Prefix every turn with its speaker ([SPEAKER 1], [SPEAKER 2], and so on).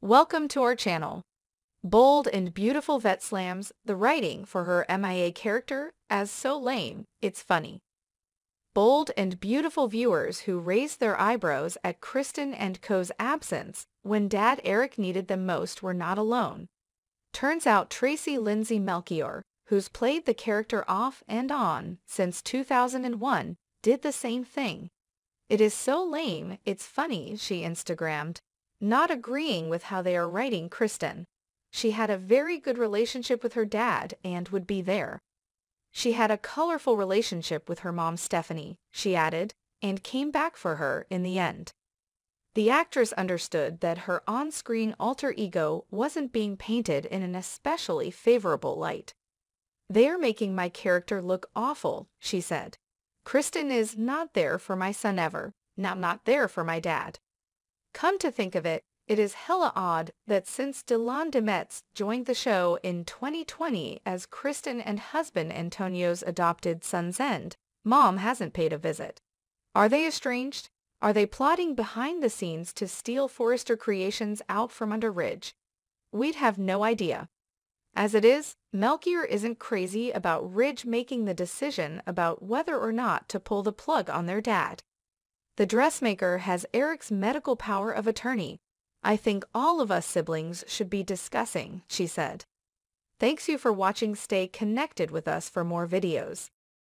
[SPEAKER 1] Welcome to our channel. Bold and beautiful vet slams the writing for her MIA character as so lame, it's funny. Bold and beautiful viewers who raised their eyebrows at Kristen and Co.'s absence when Dad Eric needed them most were not alone. Turns out Tracy Lindsey Melchior, who's played the character off and on since 2001, did the same thing. It is so lame, it's funny, she Instagrammed, not agreeing with how they are writing Kristen. She had a very good relationship with her dad and would be there. She had a colorful relationship with her mom Stephanie, she added, and came back for her in the end. The actress understood that her on-screen alter ego wasn't being painted in an especially favorable light. They're making my character look awful, she said. Kristen is not there for my son ever, now not there for my dad. Come to think of it, it is hella odd that since Delon de Metz joined the show in 2020 as Kristen and husband Antonio's adopted son Zende, mom hasn't paid a visit. Are they estranged? Are they plotting behind the scenes to steal Forrester Creations out from under Ridge? We'd have no idea. As it is, Melchior isn't crazy about Ridge making the decision about whether or not to pull the plug on their dad. The dressmaker has Eric's medical power of attorney. I think all of us siblings should be discussing, she said. Thanks you for watching. Stay connected with us for more videos.